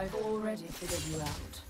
I've already figured you out.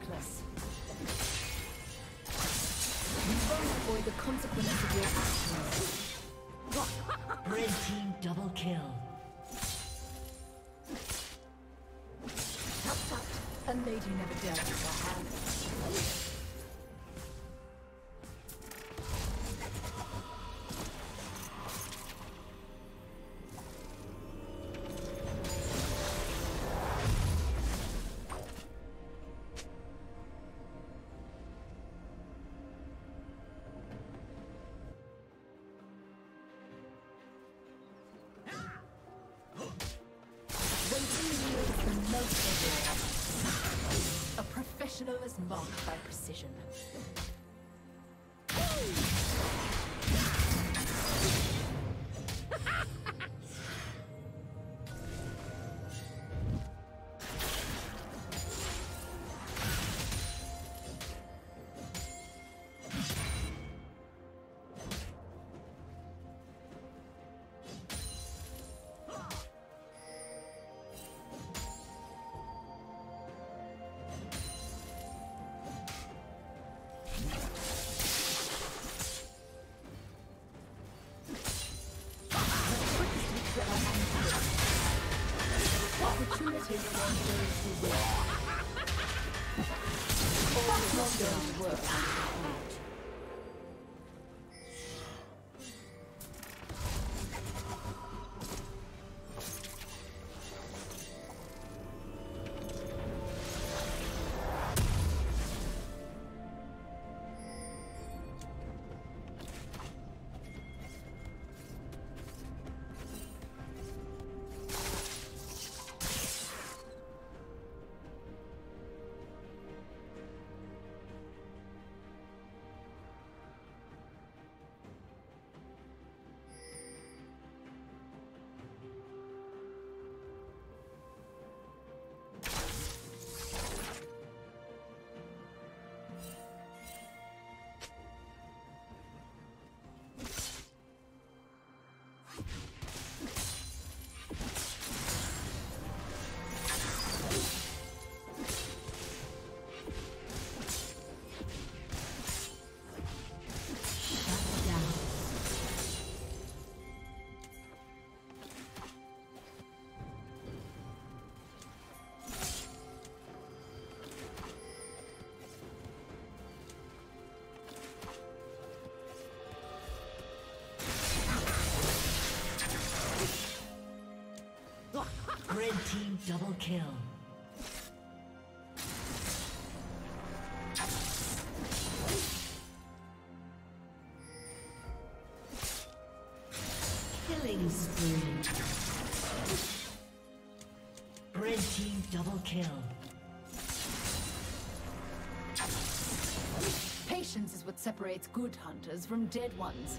Reckless. You won't avoid the consequences of your actions. Red team double kill. A lady never dared with hand. Marked by precision. All wonders work double kill. Killing spree. Red team double kill. Patience is what separates good hunters from dead ones.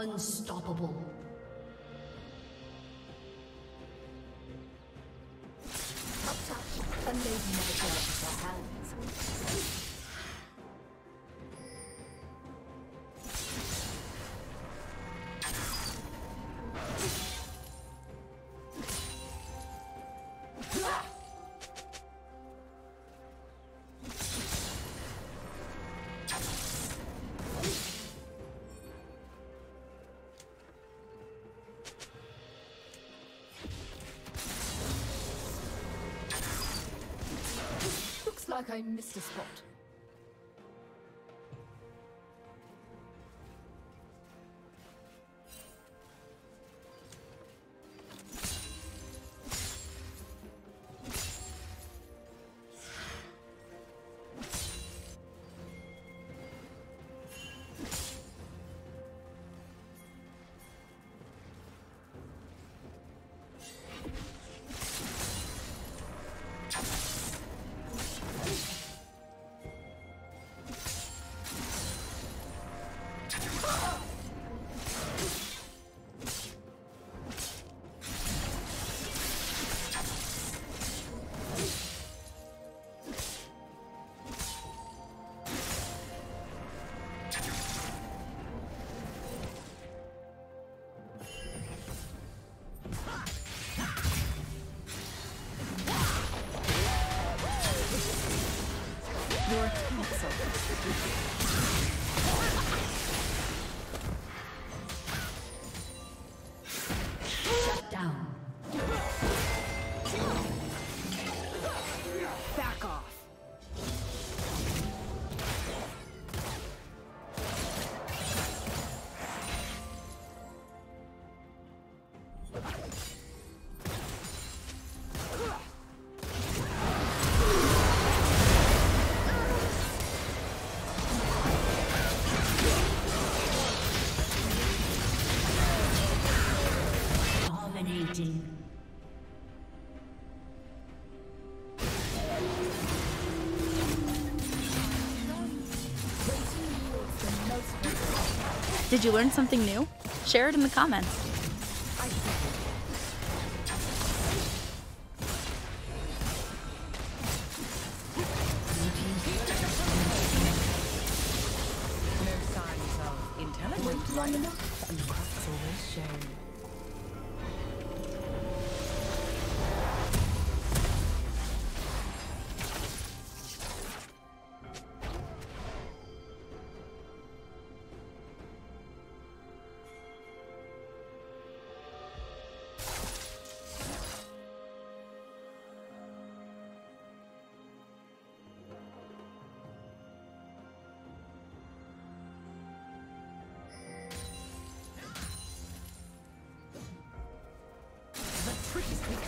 Unstoppable. Tap tap. A lady never dirties her hands. Like I missed a spot. Did you learn something new? Share it in the comments. No tricky.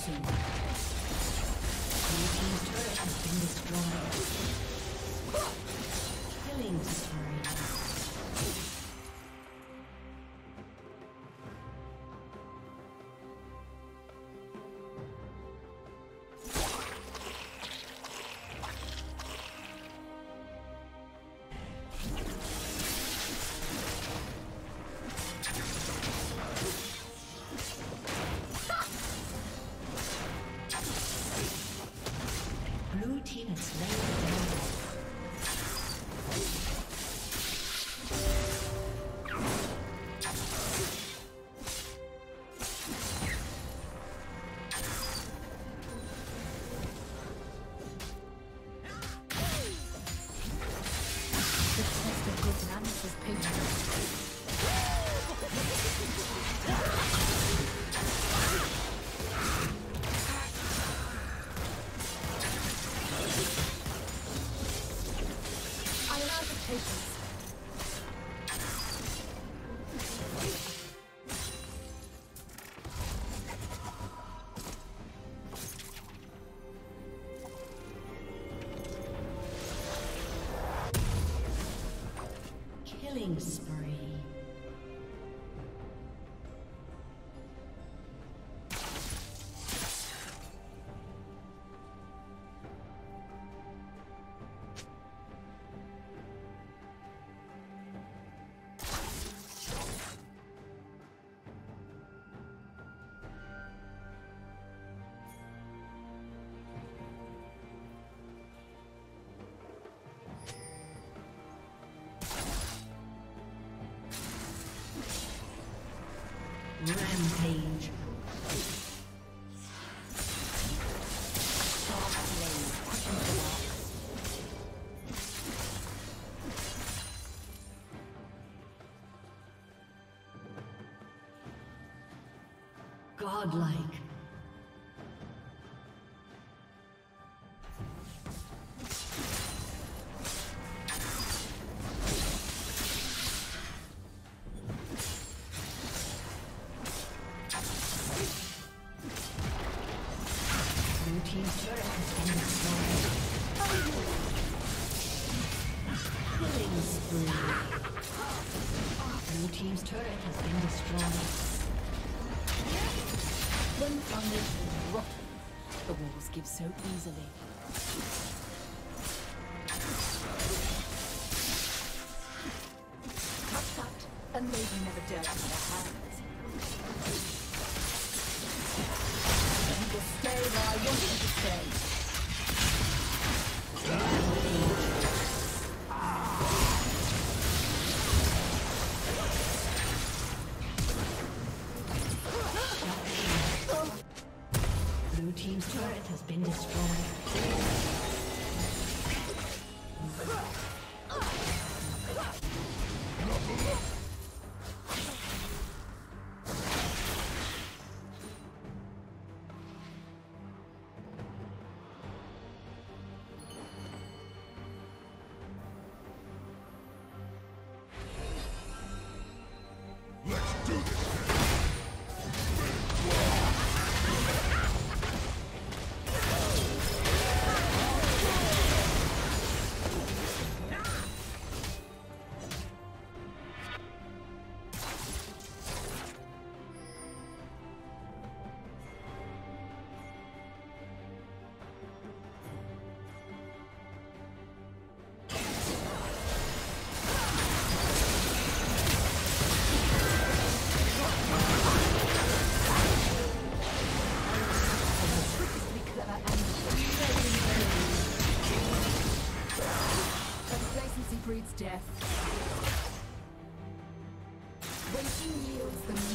soon. Your team's turret has been destroyed. patience. Killing Godlike. give so easily.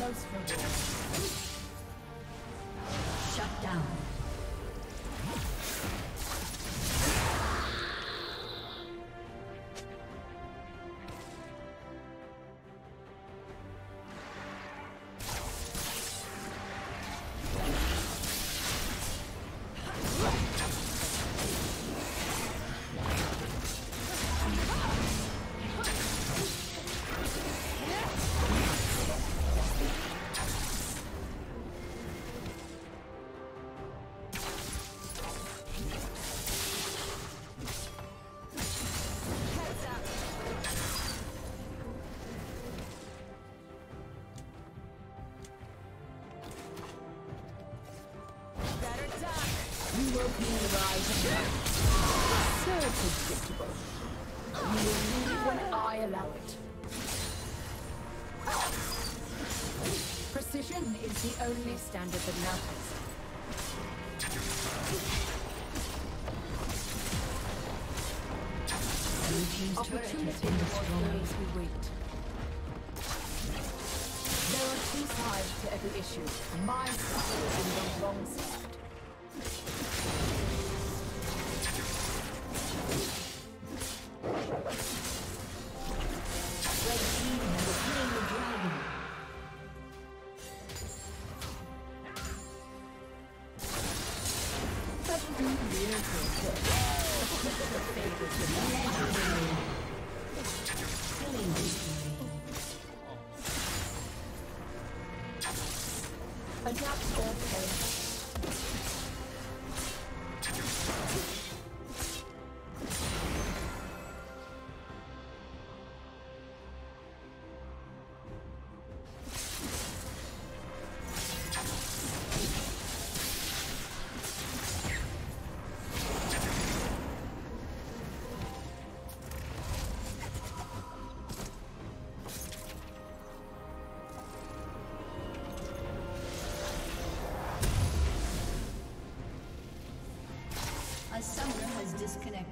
Yields the predictable. You will leave when I allow it. Precision is the only standard that matters. Blue team's turret has been those wait. There are two sides to every issue. My side and the wrong side. Adapt or perish. A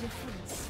Difference.